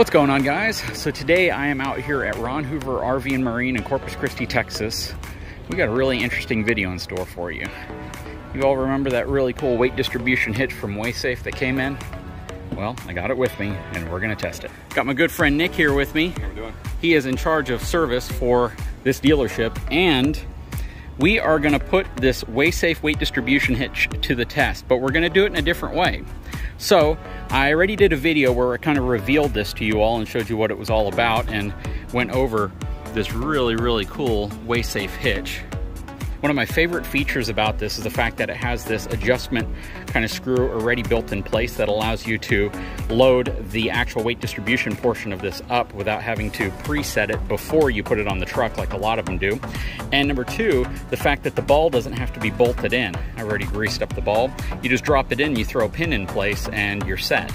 What's going on guys? So today I am out here at Ron Hoover RV and Marine in Corpus Christi, Texas. We got a really interesting video in store for you. You all remember that really cool weight distribution hitch from Weigh Safe that came in? Well, I got it with me and we're gonna test it. Got my good friend Nick here with me. How we doing? He is in charge of service for this dealership and we are gonna put this Weigh Safe weight distribution hitch to the test, but we're gonna do it in a different way. So I already did a video where I kind of revealed this to you all and showed you what it was all about and went over this really, really cool Weigh Safe hitch. One of my favorite features about this is the fact that it has this adjustment kind of screw already built in place that allows you to load the actual weight distribution portion of this up without having to preset it before you put it on the truck like a lot of them do. And number two, the fact that the ball doesn't have to be bolted in. I already greased up the ball. You just drop it in, you throw a pin in place and you're set.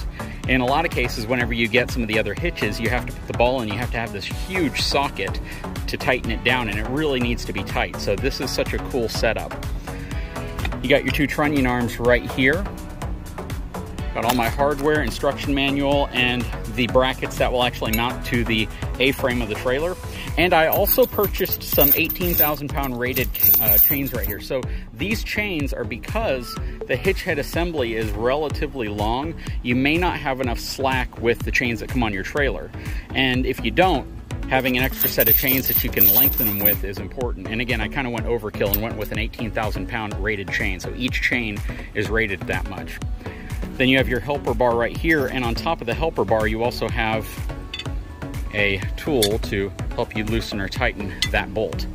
In a lot of cases, whenever you get some of the other hitches, you have to put the ball in, you have to have this huge socket to tighten it down, and it really needs to be tight. So this is such a cool setup. You got your two trunnion arms right here. Got all my hardware, instruction manual, and the brackets that will actually mount to the A-frame of the trailer. And I also purchased some 18,000 pound rated uh, chains right here. So these chains are because the hitch head assembly is relatively long. You may not have enough slack with the chains that come on your trailer. And if you don't, having an extra set of chains that you can lengthen them with is important. And again, I kind of went overkill and went with an 18,000 pound rated chain. So each chain is rated that much. Then you have your helper bar right here, and on top of the helper bar, you also have a tool to help you loosen or tighten that bolt.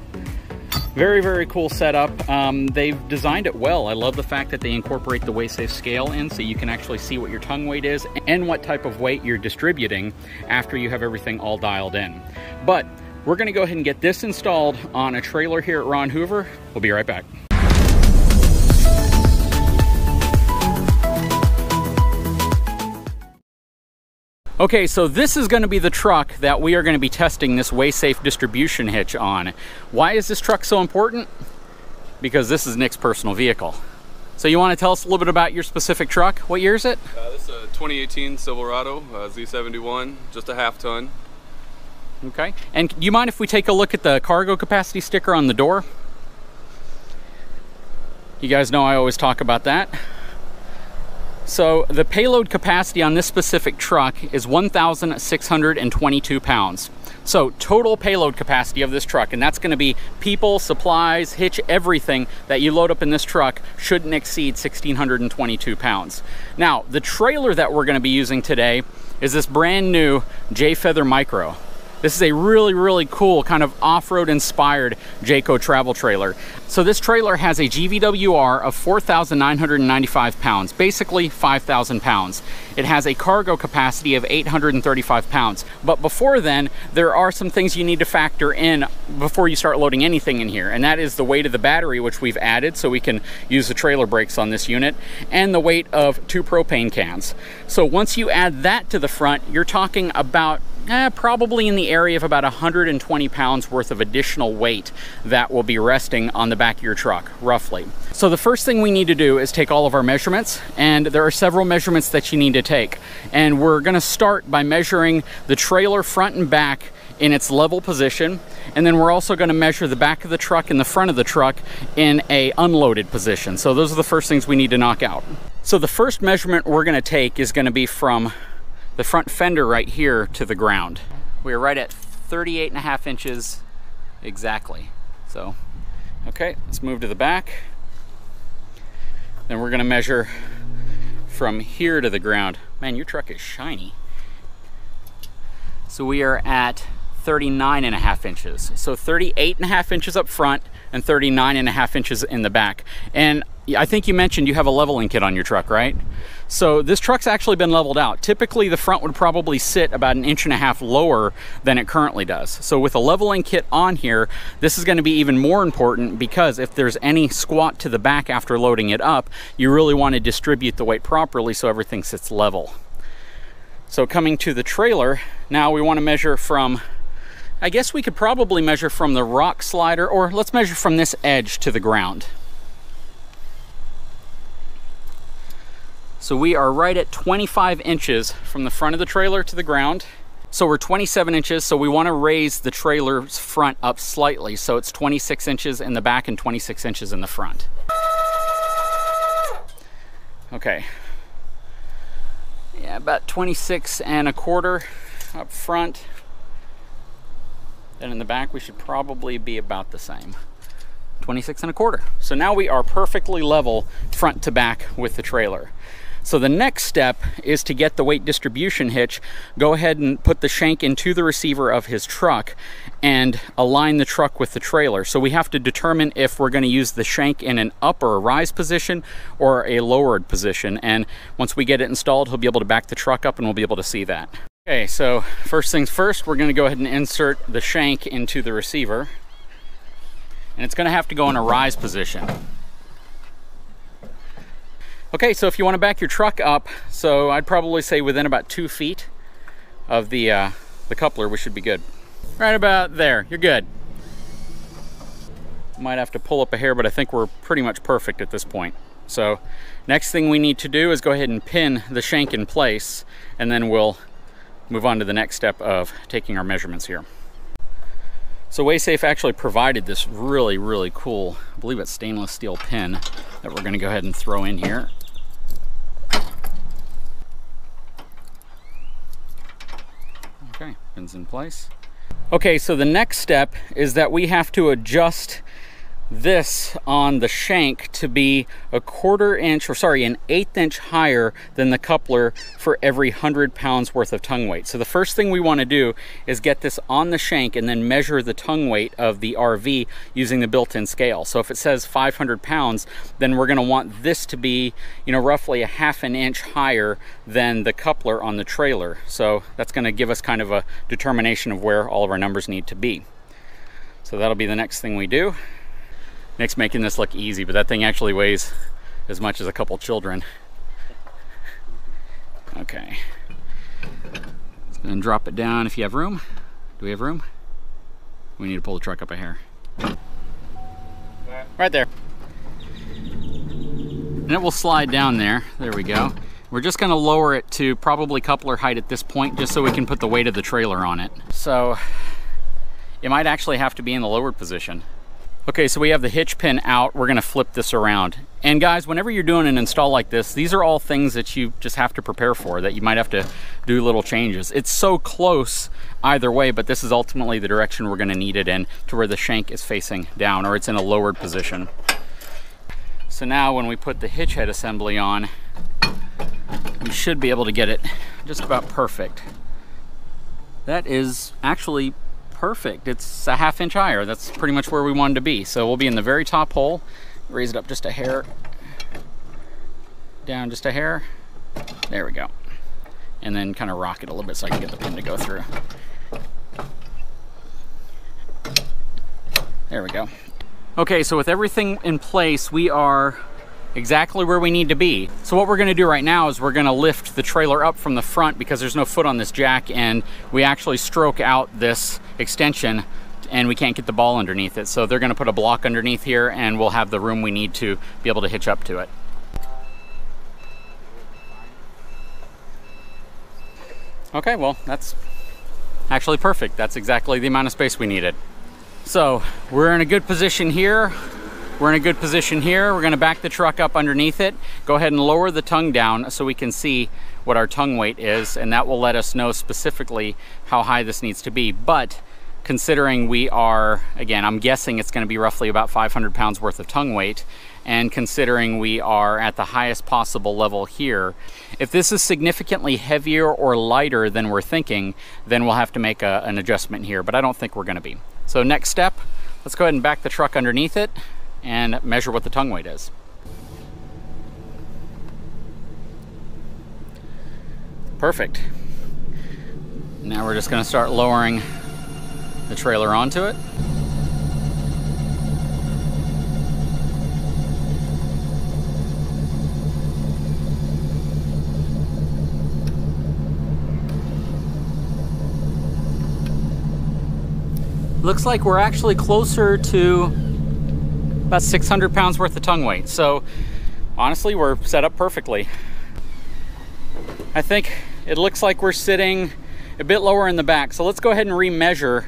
Very, very cool setup. Um, they've designed it well. I love the fact that they incorporate the Weigh Safe scale in so you can actually see what your tongue weight is and what type of weight you're distributing after you have everything all dialed in. But we're gonna go ahead and get this installed on a trailer here at Ron Hoover. We'll be right back. Okay, so this is going to be the truck that we are going to be testing this Weigh Safe distribution hitch on. Why is this truck so important? Because this is Nick's personal vehicle. So you want to tell us a little bit about your specific truck? What year is it? Uh, this is a 2018 Silverado uh, Z71, just a half ton. Okay. And do you mind if we take a look at the cargo capacity sticker on the door? You guys know I always talk about that. So the payload capacity on this specific truck is 1,622 pounds. So total payload capacity of this truck, and that's gonna be people, supplies, hitch, everything that you load up in this truck shouldn't exceed 1,622 pounds. Now, the trailer that we're gonna be using today is this brand new Jay Feather Micro. This is a really, really cool kind of off-road inspired Jayco travel trailer. So this trailer has a GVWR of 4,995 pounds, basically 5,000 pounds. It has a cargo capacity of 835 pounds. But before then, there are some things you need to factor in before you start loading anything in here. And that is the weight of the battery, which we've added so we can use the trailer brakes on this unit, and the weight of two propane cans. So once you add that to the front, you're talking about eh, probably in the area of about 120 pounds worth of additional weight that will be resting on the back of your truck, roughly. So the first thing we need to do is take all of our measurements, and there are several measurements that you need to take. And we're gonna start by measuring the trailer front and back in its level position and then we're also going to measure the back of the truck and the front of the truck in a unloaded position so those are the first things we need to knock out so the first measurement we're going to take is going to be from the front fender right here to the ground. We're right at 38 and a half inches exactly. So, okay, let's move to the back. Then we're gonna measure from here to the ground. Man, your truck is shiny. So we are at 39 and a half inches. So 38 and a half inches up front and 39 and a half inches in the back. And I think you mentioned you have a leveling kit on your truck, right? So this truck's actually been leveled out. Typically the front would probably sit about an inch and a half lower than it currently does. So with a leveling kit on here, this is gonna be even more important because if there's any squat to the back after loading it up, you really wanna distribute the weight properly so everything sits level. So coming to the trailer, now we wanna measure from I guess we could probably measure from the rock slider, or let's measure from this edge to the ground. So we are right at 25 inches from the front of the trailer to the ground. So we're 27 inches, so we want to raise the trailer's front up slightly. So it's 26 inches in the back and 26 inches in the front. Okay. Yeah, about 26 and a quarter up front. Then in the back, we should probably be about the same. 26 and a quarter. So now we are perfectly level front to back with the trailer. So the next step is to get the weight distribution hitch, go ahead and put the shank into the receiver of his truck and align the truck with the trailer. So we have to determine if we're going to use the shank in an up or a rise position or a lowered position. And once we get it installed, he'll be able to back the truck up and we'll be able to see that. Okay, so first things first, we're going to go ahead and insert the shank into the receiver. And it's going to have to go in a rise position. Okay, so if you want to back your truck up, so I'd probably say within about two feet of the, uh, the coupler, we should be good. Right about there, you're good. Might have to pull up a hair, but I think we're pretty much perfect at this point. So next thing we need to do is go ahead and pin the shank in place, and then we'll move on to the next step of taking our measurements here. So Weigh Safe actually provided this really, really cool, I believe it's stainless steel pin that we're gonna go ahead and throw in here. Okay, pins in place. Okay, so the next step is that we have to adjust this on the shank to be a quarter inch, or sorry, an eighth inch higher than the coupler for every 100 pounds worth of tongue weight. So the first thing we want to do is get this on the shank and then measure the tongue weight of the RV using the built-in scale. So if it says 500 pounds, then we're going to want this to be, you know, roughly a half an inch higher than the coupler on the trailer. So that's going to give us kind of a determination of where all of our numbers need to be. So that'll be the next thing we do. Nick's making this look easy, but that thing actually weighs as much as a couple children. Okay. Then drop it down if you have room. Do we have room? We need to pull the truck up a hair. Right there. And it will slide down there. There we go. We're just gonna lower it to probably coupler height at this point just so we can put the weight of the trailer on it. So it might actually have to be in the lowered position. Okay, so we have the hitch pin out. We're gonna flip this around. And guys, whenever you're doing an install like this, these are all things that you just have to prepare for, that you might have to do little changes. It's so close either way, but this is ultimately the direction we're gonna need it in to where the shank is facing down or it's in a lowered position. So now when we put the hitch head assembly on, we should be able to get it just about perfect. That is actually perfect. It's a half inch higher. That's pretty much where we wanted to be. So we'll be in the very top hole. Raise it up just a hair. Down just a hair. There we go. And then kind of rock it a little bit so I can get the pin to go through. There we go. Okay, so with everything in place, we are exactly where we need to be. So what we're gonna do right now is we're gonna lift the trailer up from the front because there's no foot on this jack and we actually stroke out this extension and we can't get the ball underneath it. So they're gonna put a block underneath here and we'll have the room we need to be able to hitch up to it. Okay, well, that's actually perfect. That's exactly the amount of space we needed. So we're in a good position here. We're in a good position here. We're gonna back the truck up underneath it. Go ahead and lower the tongue down so we can see what our tongue weight is, and that will let us know specifically how high this needs to be. But considering we are, again, I'm guessing it's gonna be roughly about 500 pounds worth of tongue weight, and considering we are at the highest possible level here, if this is significantly heavier or lighter than we're thinking, then we'll have to make a, an adjustment here, but I don't think we're gonna be. So next step, let's go ahead and back the truck underneath it, and measure what the tongue weight is. Perfect. Now we're just going to start lowering the trailer onto it. Looks like we're actually closer to about 600 pounds worth of tongue weight. So honestly, we're set up perfectly. I think it looks like we're sitting a bit lower in the back. So let's go ahead and remeasure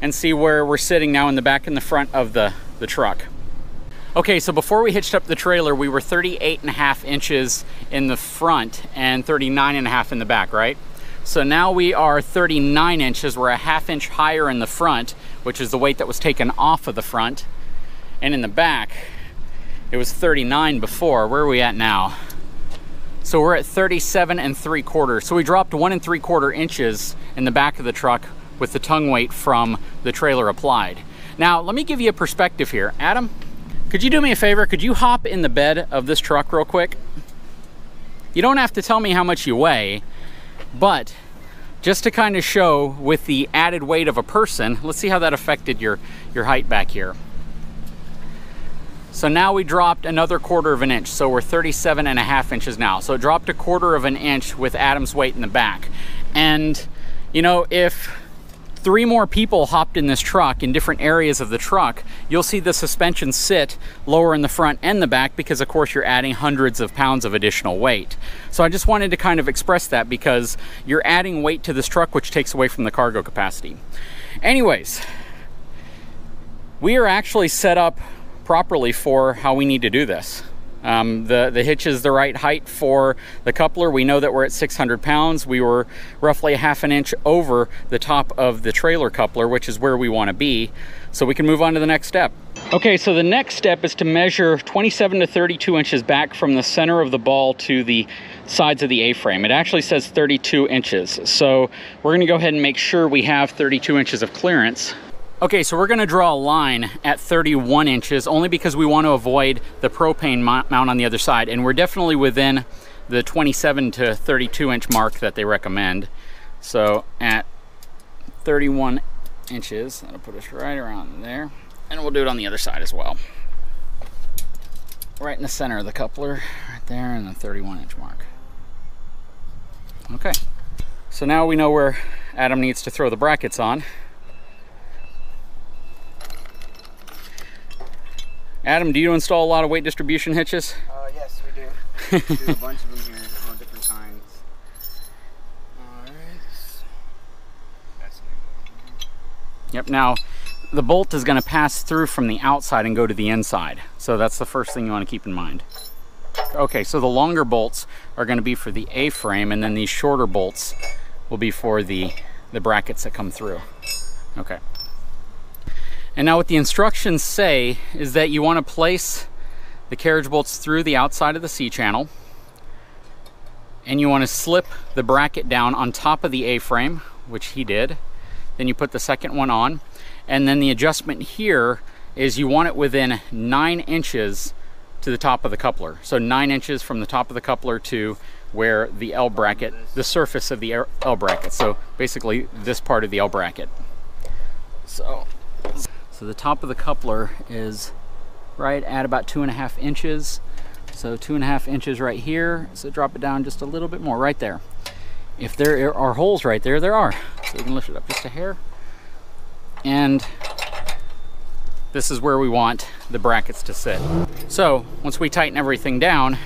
and see where we're sitting now in the back and the front of the, the truck. Okay, so before we hitched up the trailer, we were 38 and a half inches in the front and 39 and a half in the back, right? So now we are 39 inches. We're a half inch higher in the front, which is the weight that was taken off of the front. And in the back, it was 39 before. Where are we at now? So we're at 37 and three quarters. So we dropped one and three quarter inches in the back of the truck with the tongue weight from the trailer applied. Now, let me give you a perspective here. Adam, could you do me a favor? Could you hop in the bed of this truck real quick? You don't have to tell me how much you weigh, but just to kind of show with the added weight of a person, let's see how that affected your, your height back here. So now we dropped another quarter of an inch. So we're 37 and a half inches now. So it dropped a quarter of an inch with Adam's weight in the back. And you know, if three more people hopped in this truck in different areas of the truck, you'll see the suspension sit lower in the front and the back because of course you're adding hundreds of pounds of additional weight. So I just wanted to kind of express that because you're adding weight to this truck which takes away from the cargo capacity. Anyways, we are actually set up properly for how we need to do this. Um, the, the hitch is the right height for the coupler. We know that we're at 600 pounds. We were roughly a half an inch over the top of the trailer coupler, which is where we want to be. So we can move on to the next step. Okay, so the next step is to measure 27 to 32 inches back from the center of the ball to the sides of the A-frame. It actually says 32 inches. So we're gonna go ahead and make sure we have 32 inches of clearance Okay, so we're gonna draw a line at 31 inches only because we want to avoid the propane mount on the other side. And we're definitely within the 27 to 32 inch mark that they recommend. So at 31 inches, that'll put us right around there. And we'll do it on the other side as well. Right in the center of the coupler, right there in the 31 inch mark. Okay, so now we know where Adam needs to throw the brackets on. Adam, do you install a lot of weight distribution hitches? Uh, yes, we do. we do a bunch of them here, all different kinds. Alright. Yep, now the bolt is going to pass through from the outside and go to the inside. So that's the first thing you want to keep in mind. Okay, so the longer bolts are going to be for the A-frame and then these shorter bolts will be for the, the brackets that come through. Okay. And now what the instructions say is that you want to place the carriage bolts through the outside of the C-channel and you want to slip the bracket down on top of the A-frame, which he did. Then you put the second one on. And then the adjustment here is you want it within nine inches to the top of the coupler. So nine inches from the top of the coupler to where the L bracket, the surface of the L bracket. So basically this part of the L bracket. So so the top of the coupler is right at about two and a half inches. So two and a half inches right here. So drop it down just a little bit more right there. If there are holes right there, there are. So we can lift it up just a hair. And this is where we want the brackets to sit. So once we tighten everything down,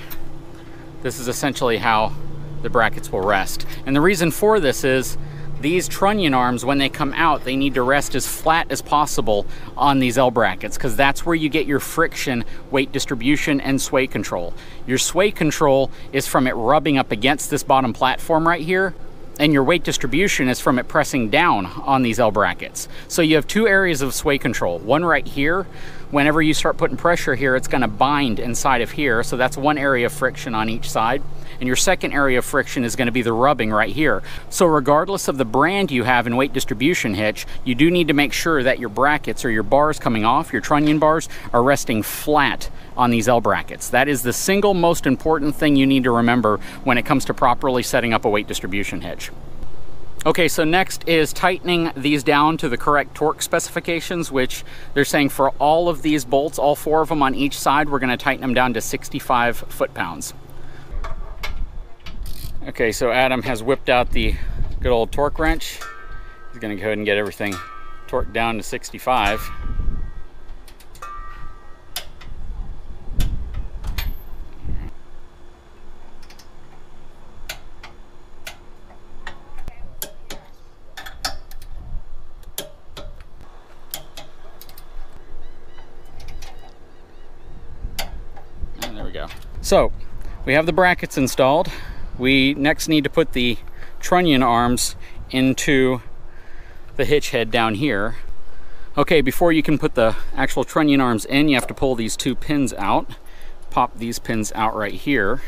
this is essentially how the brackets will rest. And the reason for this is these trunnion arms, when they come out, they need to rest as flat as possible on these L brackets because that's where you get your friction, weight distribution, and sway control. Your sway control is from it rubbing up against this bottom platform right here, and your weight distribution is from it pressing down on these L brackets. So you have two areas of sway control. One right here, whenever you start putting pressure here, it's gonna bind inside of here. So that's one area of friction on each side. And your second area of friction is gonna be the rubbing right here. So regardless of the brand you have in weight distribution hitch, you do need to make sure that your brackets or your bars coming off, your trunnion bars, are resting flat on these L brackets. That is the single most important thing you need to remember when it comes to properly setting up a weight distribution hitch. Okay, so next is tightening these down to the correct torque specifications, which they're saying for all of these bolts, all four of them on each side, we're gonna tighten them down to 65 foot-pounds. Okay, so Adam has whipped out the good old torque wrench. He's gonna go ahead and get everything torqued down to 65. There we go. So, we have the brackets installed. We next need to put the trunnion arms into the hitch head down here. Okay, before you can put the actual trunnion arms in, you have to pull these two pins out. Pop these pins out right here.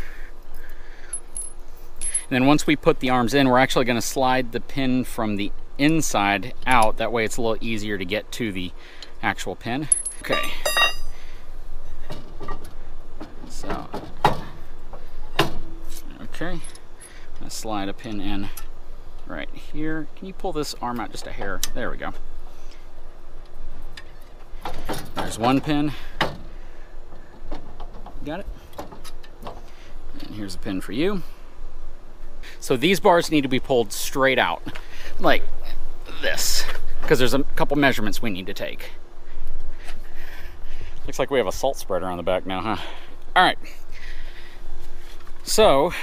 And then once we put the arms in, we're actually gonna slide the pin from the inside out. That way it's a little easier to get to the actual pin. Okay. So, okay. I'm gonna slide a pin in right here. Can you pull this arm out just a hair? There we go. There's one pin. Got it? And here's a pin for you. So these bars need to be pulled straight out, like this, because there's a couple measurements we need to take. Looks like we have a salt spreader on the back now, huh? All right. So,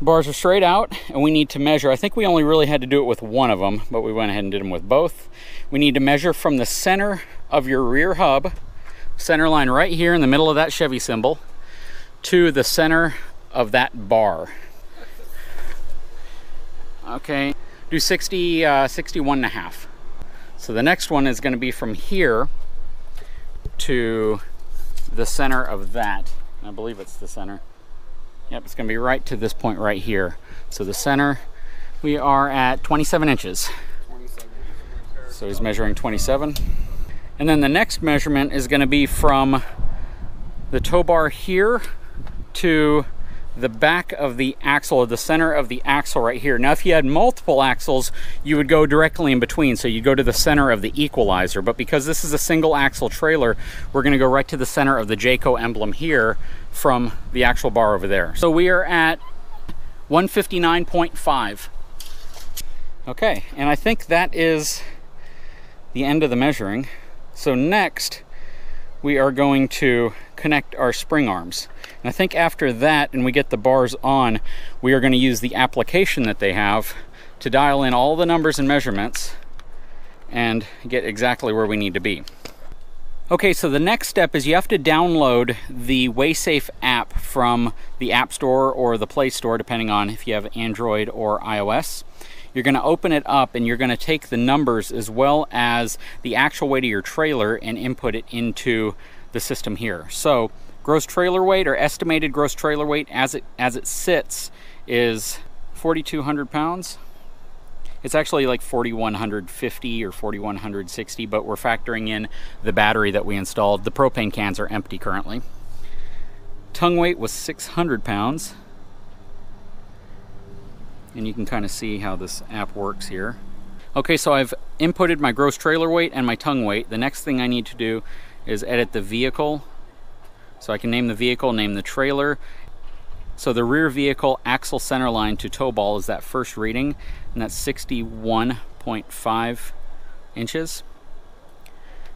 bars are straight out and we need to measure. I think we only really had to do it with one of them, but we went ahead and did them with both. We need to measure from the center of your rear hub, center line right here in the middle of that Chevy symbol, to the center of that bar. Okay, do 60, uh, 61 and a half. So the next one is gonna be from here to the center of that. I believe it's the center. Yep, it's gonna be right to this point right here. So the center, we are at 27 inches. So he's measuring 27. And then the next measurement is gonna be from the tow bar here to the back of the axle or the center of the axle right here. Now, if you had multiple axles, you would go directly in between. So you go to the center of the equalizer. But because this is a single axle trailer, we're gonna go right to the center of the Jayco emblem here from the actual bar over there. So we are at 159.5. Okay, and I think that is the end of the measuring. So next, we are going to connect our spring arms. And I think after that, and we get the bars on, we are going to use the application that they have to dial in all the numbers and measurements and get exactly where we need to be. Okay, so the next step is you have to download the Weigh Safe app from the App Store or the Play Store, depending on if you have Android or iOS. You're going to open it up and you're going to take the numbers as well as the actual weight of your trailer and input it into the system here. So gross trailer weight or estimated gross trailer weight as it as it sits is 4,200 pounds. It's actually like 4,150 or 4,160, but we're factoring in the battery that we installed. The propane cans are empty currently. Tongue weight was 600 pounds. And you can kind of see how this app works here. Okay, so I've inputted my gross trailer weight and my tongue weight. The next thing I need to do is edit the vehicle. So I can name the vehicle, name the trailer. So the rear vehicle axle center line to tow ball is that first reading, and that's 61.5 inches.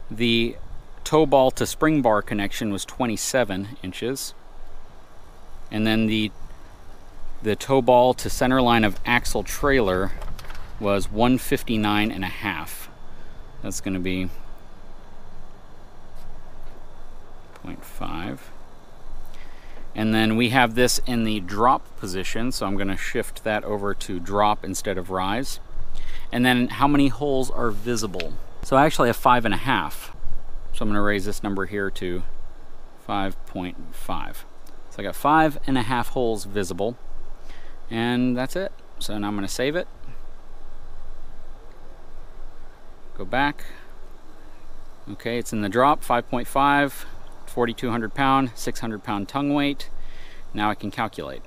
The tow ball to spring bar connection was 27 inches. And then the the tow ball to center line of axle trailer was 159 and a half. That's going to be 0.5. And then we have this in the drop position, so I'm going to shift that over to drop instead of rise. And then how many holes are visible? So I actually have five and a half. So I'm going to raise this number here to 5.5. So I got five and a half holes visible. And that's it. So now I'm going to save it. Go back. Okay, it's in the drop, 5.5, 4,200 pound, 600 pound tongue weight. Now I can calculate.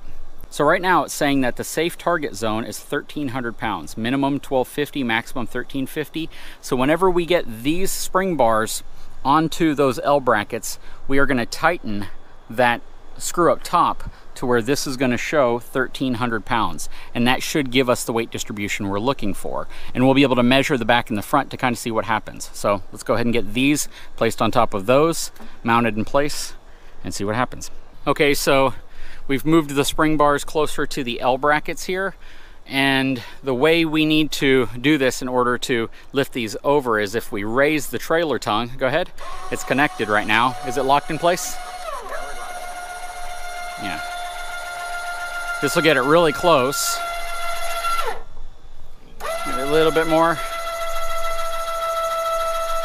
So right now it's saying that the safe target zone is 1,300 pounds, minimum 1250, maximum 1350. So whenever we get these spring bars onto those L brackets, we are gonna tighten that screw up top to where this is going to show 1300 pounds and that should give us the weight distribution we're looking for. And we'll be able to measure the back and the front to kind of see what happens. So let's go ahead and get these placed on top of those mounted in place and see what happens. Okay so we've moved the spring bars closer to the L brackets here and the way we need to do this in order to lift these over is if we raise the trailer tongue go ahead it's connected right now. Is it locked in place? Yeah. This will get it really close. Maybe a little bit more.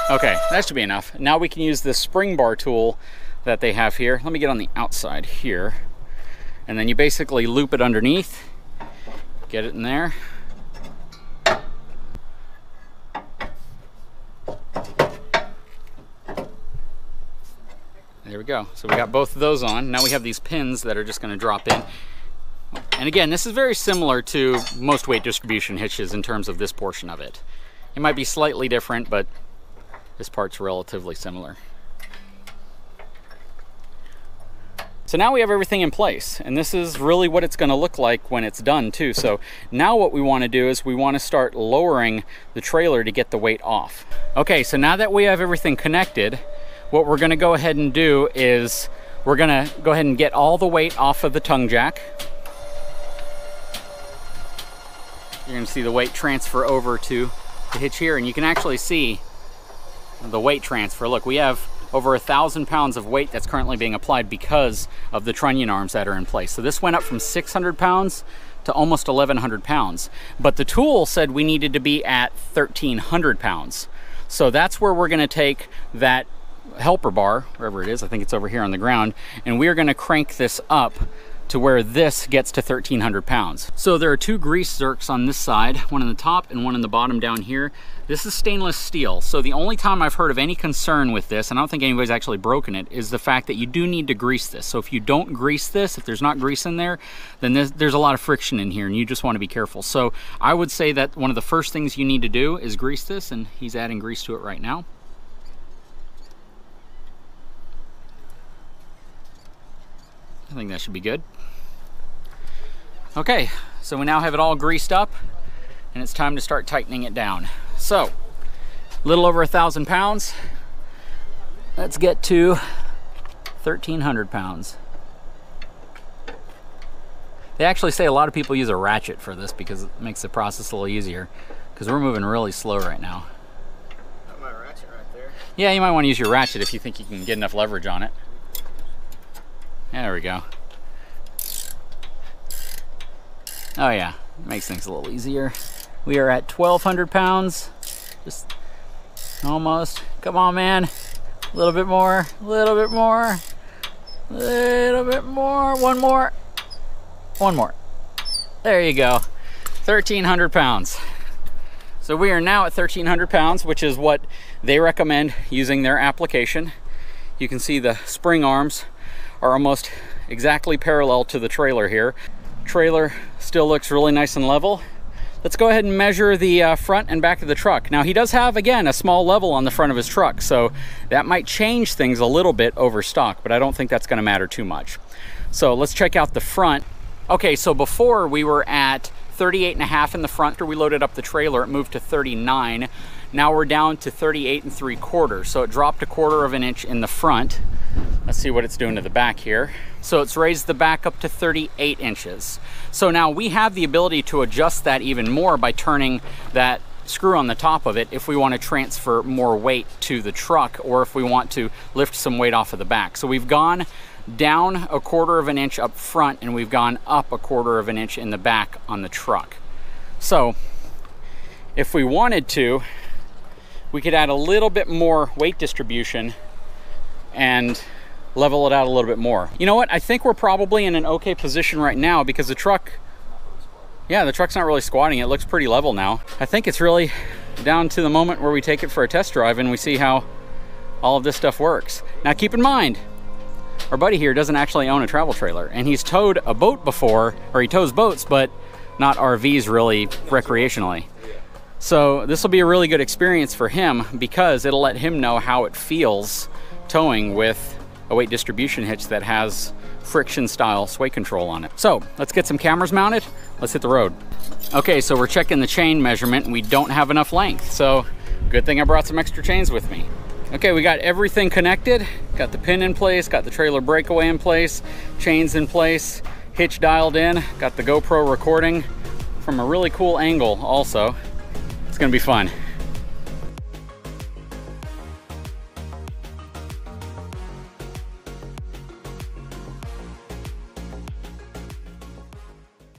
Okay, that should be enough. Now we can use this spring bar tool that they have here. Let me get on the outside here. And then you basically loop it underneath, get it in there. There we go. So we got both of those on. Now we have these pins that are just gonna drop in. And again, this is very similar to most weight distribution hitches in terms of this portion of it. It might be slightly different, but this part's relatively similar. So now we have everything in place and this is really what it's going to look like when it's done too. So now what we want to do is we want to start lowering the trailer to get the weight off. Okay, so now that we have everything connected, what we're going to go ahead and do is we're going to go ahead and get all the weight off of the tongue jack. You're to see the weight transfer over to the hitch here and you can actually see the weight transfer. Look, we have over a thousand pounds of weight that's currently being applied because of the trunnion arms that are in place. So this went up from 600 pounds to almost 1100 pounds. But the tool said we needed to be at 1300 pounds. So that's where we're gonna take that helper bar, wherever it is, I think it's over here on the ground, and we are gonna crank this up to where this gets to 1300 pounds. So there are two grease zerks on this side, one on the top and one on the bottom down here. This is stainless steel, so the only time I've heard of any concern with this, and I don't think anybody's actually broken it, is the fact that you do need to grease this. So if you don't grease this, if there's not grease in there, then there's, there's a lot of friction in here and you just want to be careful. So I would say that one of the first things you need to do is grease this, and he's adding grease to it right now. I think that should be good. Okay, so we now have it all greased up and it's time to start tightening it down. So, a little over a thousand pounds. Let's get to 1,300 pounds. They actually say a lot of people use a ratchet for this because it makes the process a little easier because we're moving really slow right now. Got my ratchet right there. Yeah, you might want to use your ratchet if you think you can get enough leverage on it. There we go. Oh yeah, makes things a little easier. We are at 1,200 pounds. Just almost. Come on, man. A little bit more, a little bit more, a little bit more. One more, one more. There you go. 1,300 pounds. So we are now at 1,300 pounds, which is what they recommend using their application. You can see the spring arms are almost exactly parallel to the trailer here. Trailer still looks really nice and level. Let's go ahead and measure the uh, front and back of the truck. Now he does have, again, a small level on the front of his truck, so that might change things a little bit over stock, but I don't think that's gonna matter too much. So let's check out the front. Okay, so before we were at 38 and a half in the front. After we loaded up the trailer, it moved to 39. Now we're down to 38 and three quarters. So it dropped a quarter of an inch in the front. Let's see what it's doing to the back here. So it's raised the back up to 38 inches. So now we have the ability to adjust that even more by turning that screw on the top of it if we want to transfer more weight to the truck or if we want to lift some weight off of the back. So we've gone down a quarter of an inch up front and we've gone up a quarter of an inch in the back on the truck. So if we wanted to, we could add a little bit more weight distribution and level it out a little bit more. You know what? I think we're probably in an okay position right now because the truck, yeah, the truck's not really squatting. It looks pretty level now. I think it's really down to the moment where we take it for a test drive and we see how all of this stuff works. Now keep in mind, our buddy here doesn't actually own a travel trailer and he's towed a boat before, or he tows boats, but not RVs really recreationally. So this will be a really good experience for him because it'll let him know how it feels towing with a weight distribution hitch that has friction style sway control on it. So let's get some cameras mounted. Let's hit the road. Okay, so we're checking the chain measurement we don't have enough length. So good thing I brought some extra chains with me. Okay, we got everything connected. Got the pin in place, got the trailer breakaway in place, chains in place, hitch dialed in, got the GoPro recording from a really cool angle also. It's gonna be fun.